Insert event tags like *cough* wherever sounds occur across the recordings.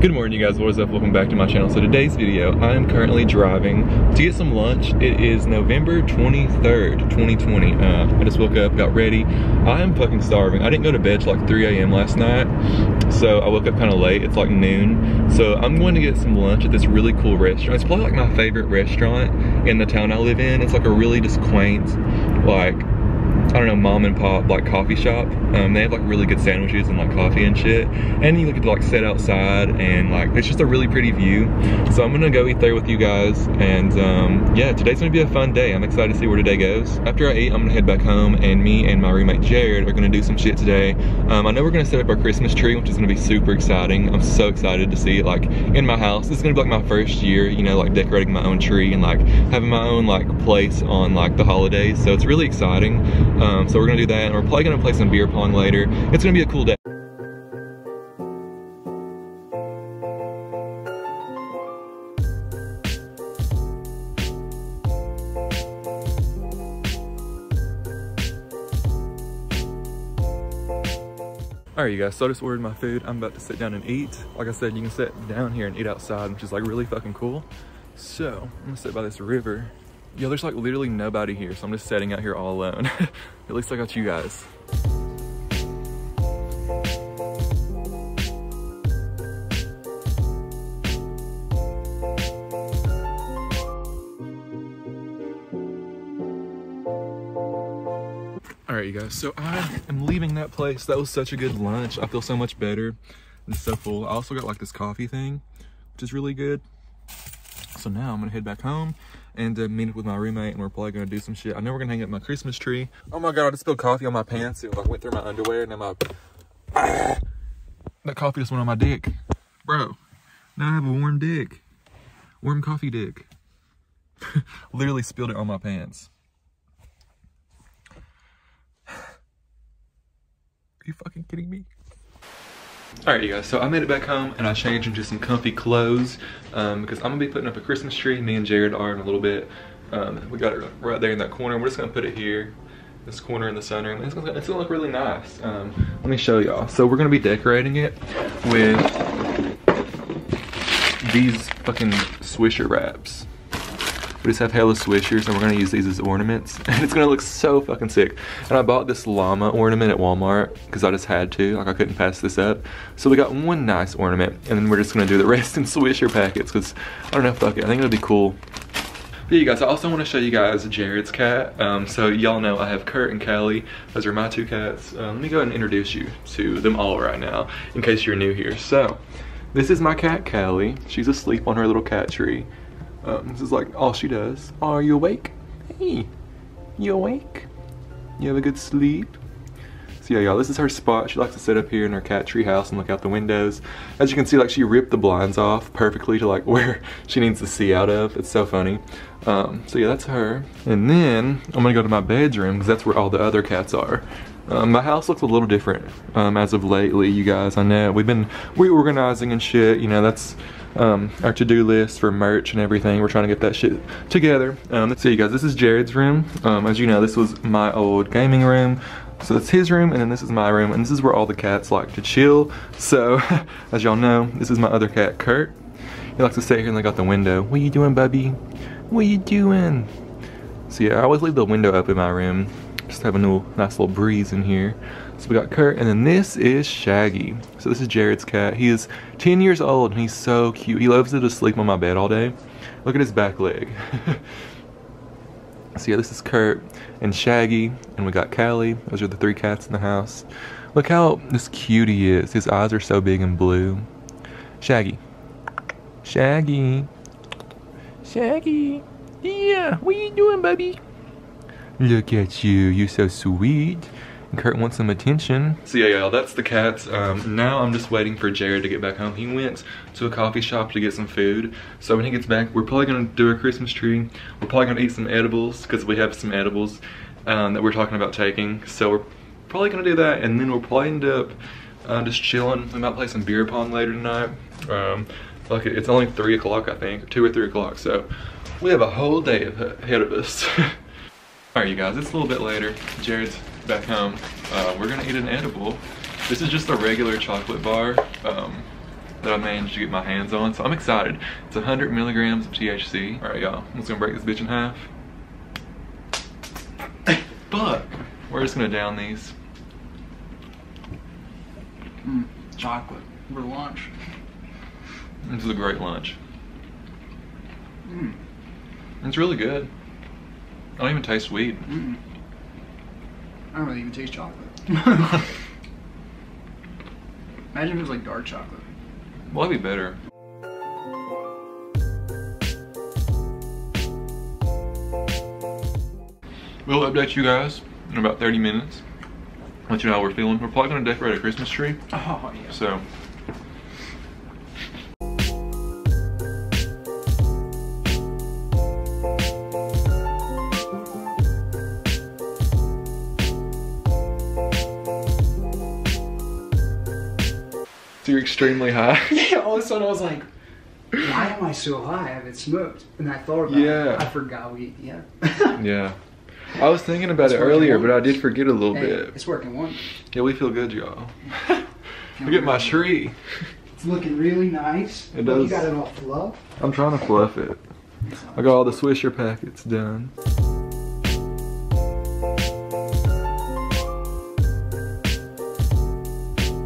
Good morning you guys, what is up? Welcome back to my channel. So today's video, I am currently driving to get some lunch. It is November 23rd, 2020. Uh, I just woke up, got ready. I am fucking starving. I didn't go to bed till like 3 a.m. last night. So I woke up kind of late, it's like noon. So I'm going to get some lunch at this really cool restaurant. It's probably like my favorite restaurant in the town I live in. It's like a really just quaint, like I don't know, mom and pop like coffee shop. Um, they have like really good sandwiches and like coffee and shit. And you get to like sit outside and like it's just a really pretty view. So I'm gonna go eat there with you guys. And um, yeah, today's gonna be a fun day. I'm excited to see where today goes. After I eat, I'm gonna head back home and me and my roommate Jared are gonna do some shit today. Um, I know we're gonna set up our Christmas tree, which is gonna be super exciting. I'm so excited to see it like in my house. This is gonna be like my first year, you know, like decorating my own tree and like having my own like place on like the holidays. So it's really exciting. Um, so we're gonna do that and we're probably gonna play some beer pong later. It's gonna be a cool day. All right, you guys, so I just ordered my food. I'm about to sit down and eat. Like I said, you can sit down here and eat outside, which is like really fucking cool. So I'm gonna sit by this river Yo, there's like literally nobody here, so I'm just sitting out here all alone. *laughs* At least I got you guys. All right, you guys, so I am leaving that place. That was such a good lunch. I feel so much better. It's so full. I also got like this coffee thing, which is really good. So now I'm gonna head back home and uh, meet up with my roommate and we're probably gonna do some shit. I know we're gonna hang up my Christmas tree. Oh my God, I just spilled coffee on my pants. It like went through my underwear and then my, ah, that coffee just went on my dick. Bro, now I have a warm dick. Warm coffee dick. *laughs* Literally spilled it on my pants. *sighs* Are you fucking kidding me? All right, you guys, so I made it back home and I changed into some comfy clothes um, because I'm gonna be putting up a Christmas tree. Me and Jared are in a little bit. Um, we got it right there in that corner. We're just gonna put it here, this corner in the center. It's it's gonna look really nice. Um, let me show y'all. So we're gonna be decorating it with these fucking Swisher wraps. We just have hella swishers and we're gonna use these as ornaments. *laughs* And it's gonna look so fucking sick. And I bought this llama ornament at Walmart because I just had to, like I couldn't pass this up. So we got one nice ornament and then we're just gonna do the *laughs* rest in swisher packets because I don't know, fuck it, I think it'll be cool. Yeah, you guys, I also want to show you guys Jared's cat. Um, so y'all know I have Kurt and Callie. Those are my two cats. Um, let me go ahead and introduce you to them all right now in case you're new here. So this is my cat, Callie. She's asleep on her little cat tree. Um, this is like all she does. Are you awake? Hey, you awake? You have a good sleep? So yeah, y'all, this is her spot. She likes to sit up here in her cat tree house and look out the windows. As you can see, like she ripped the blinds off perfectly to like *laughs* where she needs to see out of. It's so funny. Um, so yeah, that's her. And then I'm gonna go to my bedroom because that's where all the other cats are. Um, my house looks a little different um, as of lately, you guys. I know we've been reorganizing and shit. You know, that's um, our to-do list for merch and everything. We're trying to get that shit together. Um, let's see, you guys. This is Jared's room. Um, as you know, this was my old gaming room. So that's his room, and then this is my room, and this is where all the cats like to chill. So, *laughs* as y'all know, this is my other cat, Kurt. He likes to stay here and look out the window. What are you doing, bubby? What are you doing? So yeah, I always leave the window up in my room. Just have a little, nice little breeze in here. So we got Kurt, and then this is Shaggy. So this is Jared's cat. He is 10 years old, and he's so cute. He loves to just sleep on my bed all day. Look at his back leg. *laughs* so yeah, this is Kurt and Shaggy, and we got Callie. Those are the three cats in the house. Look how this cute he is. His eyes are so big and blue. Shaggy. Shaggy. Shaggy. Yeah, what are you doing, baby? Look at you, you're so sweet. And Kurt wants some attention. So yeah, y'all, that's the cats. Um, now I'm just waiting for Jared to get back home. He went to a coffee shop to get some food. So when he gets back, we're probably gonna do a Christmas tree. We're probably gonna eat some edibles because we have some edibles um, that we're talking about taking. So we're probably gonna do that and then we'll probably end up uh, just chilling. We might play some beer pong later tonight. Um, like it's only three o'clock, I think, two or three o'clock. So we have a whole day ahead of us. *laughs* All right, you guys, it's a little bit later. Jared's back home. Uh, we're gonna eat an edible. This is just a regular chocolate bar. Um, that I managed to get my hands on. So I'm excited. It's 100 milligrams of THC. All right, y'all. I'm just gonna break this bitch in half. But we're just gonna down these. Mm, chocolate for lunch. This is a great lunch. Mm. It's really good. I don't even taste weed. Mm. I don't really even taste chocolate. *laughs* Imagine if it was like dark chocolate. Well, that'd be better. We'll update you guys in about 30 minutes. Let you know how we're feeling. We're probably gonna decorate a Christmas tree. Oh yeah. So So you're extremely high. Yeah, *laughs* *laughs* all of a sudden I was like, why am I so high? I haven't smoked. And I thought about Yeah. it. I forgot we, yeah. *laughs* yeah. I was thinking about It's it earlier, but I did forget a little Hey, bit. it's working wonders. Yeah, we feel good, y'all. Look at my tree. It's looking really nice. It does. You got it all fluff. I'm trying to fluff it. I got all the Swisher packets done.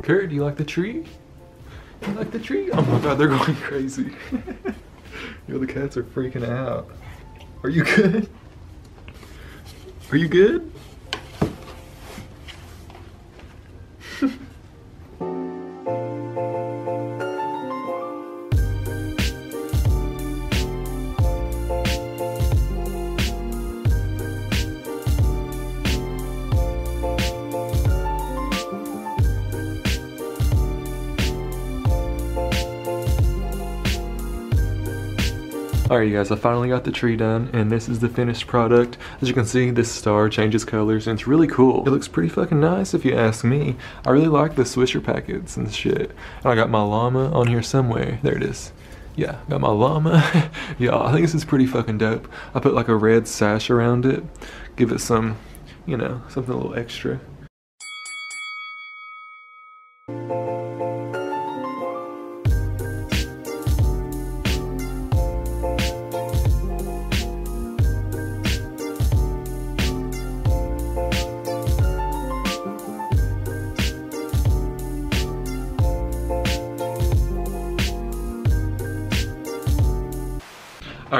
Kurt, do you like the tree? Like the tree? Oh my god, they're going crazy. *laughs* Yo, the cats are freaking out. Are you good? Are you good? Alright you guys, I finally got the tree done and this is the finished product. As you can see, this star changes colors and it's really cool. It looks pretty fucking nice if you ask me. I really like the Swisher packets and shit. And I got my llama on here somewhere. There it is. Yeah, got my llama. *laughs* yeah, I think this is pretty fucking dope. I put like a red sash around it. Give it some, you know, something a little extra.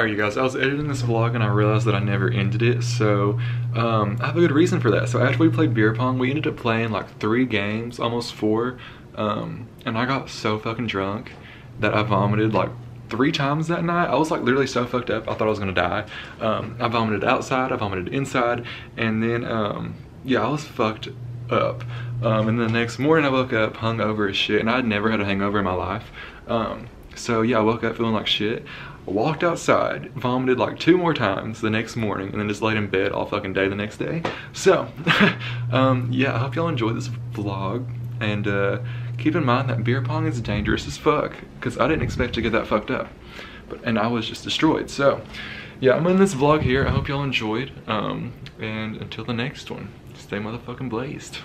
Alright you guys, I was editing this vlog and I realized that I never ended it, so um, I have a good reason for that. So after we played beer pong, we ended up playing like three games, almost four, um, and I got so fucking drunk that I vomited like three times that night. I was like literally so fucked up, I thought I was gonna die. Um, I vomited outside, I vomited inside, and then, um, yeah, I was fucked up. Um, and the next morning I woke up hungover as shit, and I'd never had a hangover in my life. Um, so yeah, I woke up feeling like shit. Walked outside, vomited like two more times the next morning, and then just laid in bed all fucking day the next day. So, *laughs* um, yeah, I hope y'all enjoyed this vlog, and uh, keep in mind that beer pong is dangerous as fuck, because I didn't expect to get that fucked up, but and I was just destroyed. So, yeah, I'm in this vlog here. I hope y'all enjoyed, um, and until the next one, stay motherfucking blazed.